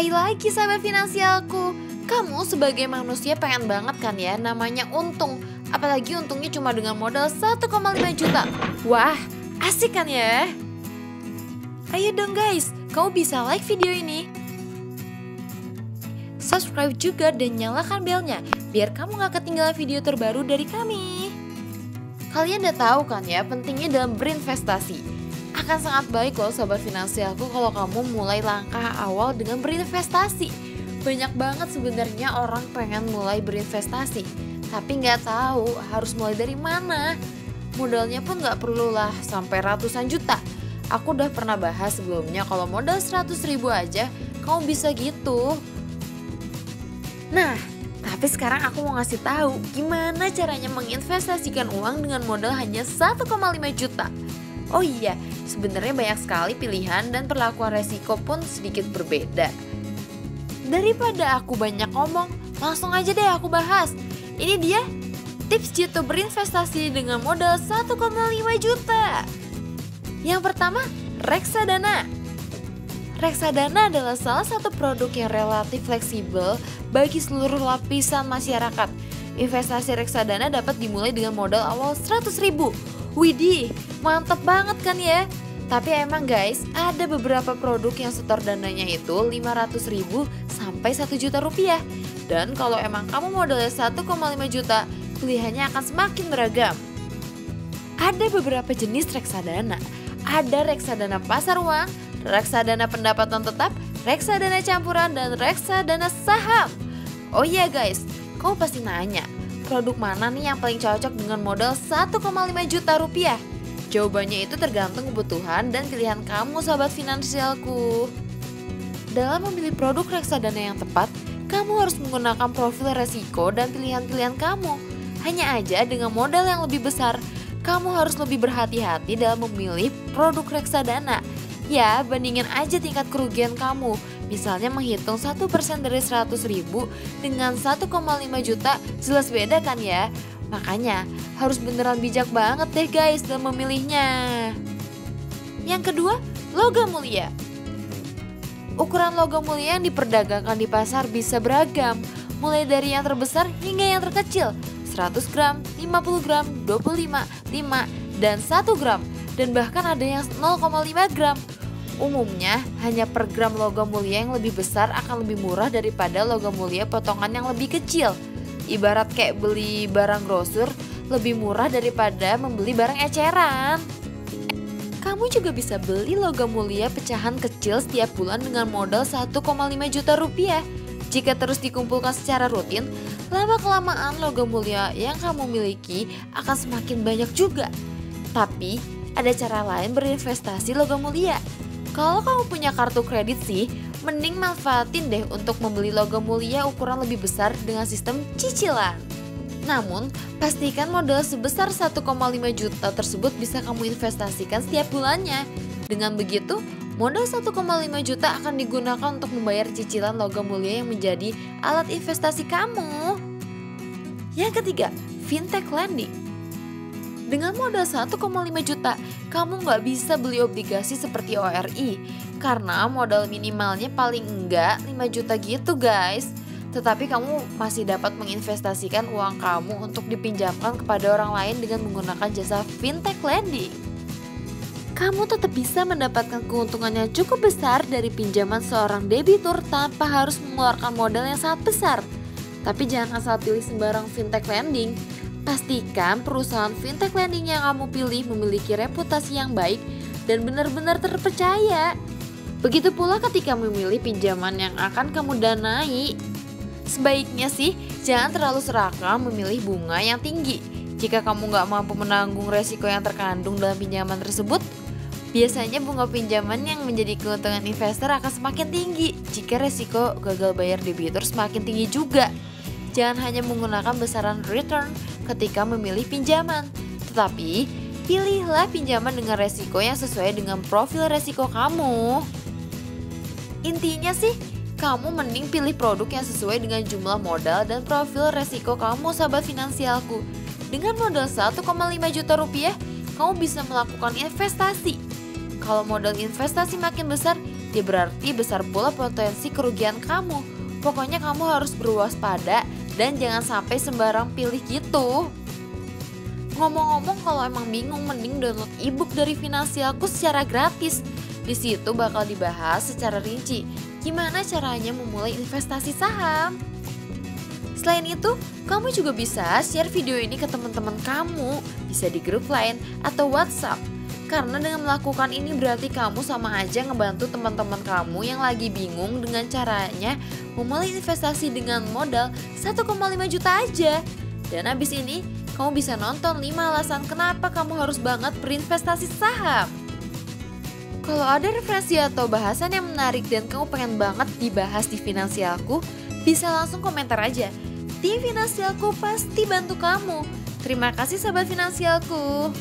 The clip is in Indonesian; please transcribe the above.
Hai lagi sahabat finansialku. Kamu sebagai manusia pengen banget kan ya namanya untung. Apalagi untungnya cuma dengan modal 1,5 juta. Wah asik kan ya? Ayo dong guys, kamu bisa like video ini. Subscribe juga dan nyalakan belnya Biar kamu gak ketinggalan video terbaru dari kami. Kalian udah tahu kan ya pentingnya dalam berinvestasi akan sangat baik loh sobat finansialku kalau kamu mulai langkah awal dengan berinvestasi. Banyak banget sebenarnya orang pengen mulai berinvestasi, tapi nggak tahu harus mulai dari mana. Modalnya pun nggak perlulah sampai ratusan juta. Aku udah pernah bahas sebelumnya kalau modal 100 ribu aja kamu bisa gitu. Nah, tapi sekarang aku mau ngasih tahu gimana caranya menginvestasikan uang dengan modal hanya 1,5 juta. Oh iya, sebenarnya banyak sekali pilihan dan perlakuan resiko pun sedikit berbeda. Daripada aku banyak ngomong, langsung aja deh aku bahas. Ini dia tips jitu berinvestasi dengan modal 1,5 juta. Yang pertama, reksadana. Reksadana adalah salah satu produk yang relatif fleksibel bagi seluruh lapisan masyarakat. Investasi reksadana dapat dimulai dengan modal awal 100 ribu Widih, mantep banget kan ya? Tapi emang guys, ada beberapa produk yang setor dananya itu 500 ribu sampai 1 juta rupiah. Dan kalau emang kamu modalnya 1,5 juta, pilihannya akan semakin beragam. Ada beberapa jenis reksadana. Ada reksadana pasar uang, reksadana pendapatan tetap, reksadana campuran, dan reksadana saham. Oh iya guys, kau pasti nanya, produk mana nih yang paling cocok dengan modal 1,5 juta rupiah? Jawabannya itu tergantung kebutuhan dan pilihan kamu sahabat finansialku. Dalam memilih produk reksadana yang tepat, kamu harus menggunakan profil resiko dan pilihan-pilihan kamu. Hanya aja dengan modal yang lebih besar, kamu harus lebih berhati-hati dalam memilih produk reksadana. Ya, bandingin aja tingkat kerugian kamu. Misalnya menghitung 1% dari 100 ribu dengan 1,5 juta jelas beda kan ya? Makanya harus beneran bijak banget deh guys dalam memilihnya. Yang kedua, logam mulia. Ukuran logam mulia yang diperdagangkan di pasar bisa beragam, mulai dari yang terbesar hingga yang terkecil, 100 gram, 50 gram, 25, 5, dan 1 gram, dan bahkan ada yang 0,5 gram. Umumnya, hanya per gram logam mulia yang lebih besar akan lebih murah daripada logam mulia potongan yang lebih kecil. Ibarat kayak beli barang grosur, lebih murah daripada membeli barang eceran. Kamu juga bisa beli logam mulia pecahan kecil setiap bulan dengan modal 1,5 juta rupiah. Jika terus dikumpulkan secara rutin, lama-kelamaan logam mulia yang kamu miliki akan semakin banyak juga. Tapi, ada cara lain berinvestasi logam mulia. Kalau kamu punya kartu kredit sih, mending manfaatin deh untuk membeli logam mulia ukuran lebih besar dengan sistem cicilan. Namun, pastikan modal sebesar 1,5 juta tersebut bisa kamu investasikan setiap bulannya. Dengan begitu, modal 1,5 juta akan digunakan untuk membayar cicilan logam mulia yang menjadi alat investasi kamu. Yang ketiga, fintech lending. Dengan modal 1,5 juta, kamu nggak bisa beli obligasi seperti ORI karena modal minimalnya paling enggak 5 juta gitu guys. Tetapi kamu masih dapat menginvestasikan uang kamu untuk dipinjamkan kepada orang lain dengan menggunakan jasa fintech lending. Kamu tetap bisa mendapatkan keuntungan yang cukup besar dari pinjaman seorang debitur tanpa harus mengeluarkan modal yang sangat besar. Tapi jangan asal pilih sembarang fintech lending Pastikan perusahaan fintech lending yang kamu pilih memiliki reputasi yang baik dan benar-benar terpercaya. Begitu pula ketika memilih pinjaman yang akan kamu danai. Sebaiknya sih jangan terlalu serakah memilih bunga yang tinggi. Jika kamu nggak mampu menanggung resiko yang terkandung dalam pinjaman tersebut, biasanya bunga pinjaman yang menjadi keuntungan investor akan semakin tinggi jika resiko gagal bayar debitur semakin tinggi juga. Jangan hanya menggunakan besaran return ketika memilih pinjaman, tetapi pilihlah pinjaman dengan resiko yang sesuai dengan profil resiko kamu. Intinya sih, kamu mending pilih produk yang sesuai dengan jumlah modal dan profil resiko kamu sahabat finansialku. Dengan modal 1,5 juta rupiah, kamu bisa melakukan investasi. Kalau modal investasi makin besar, ya berarti besar pula potensi kerugian kamu. Pokoknya kamu harus berwaspada dan jangan sampai sembarang pilih gitu. Ngomong-ngomong kalau emang bingung mending download ebook dari Finansialku secara gratis. Di situ bakal dibahas secara rinci gimana caranya memulai investasi saham. Selain itu, kamu juga bisa share video ini ke teman-teman kamu, bisa di grup lain atau WhatsApp. Karena dengan melakukan ini berarti kamu sama aja ngebantu teman-teman kamu yang lagi bingung dengan caranya memulai investasi dengan modal 1,5 juta aja. Dan habis ini, kamu bisa nonton 5 alasan kenapa kamu harus banget berinvestasi saham. Kalau ada referensi atau bahasan yang menarik dan kamu pengen banget dibahas di Finansialku, bisa langsung komentar aja. Tim Finansialku pasti bantu kamu. Terima kasih sahabat Finansialku.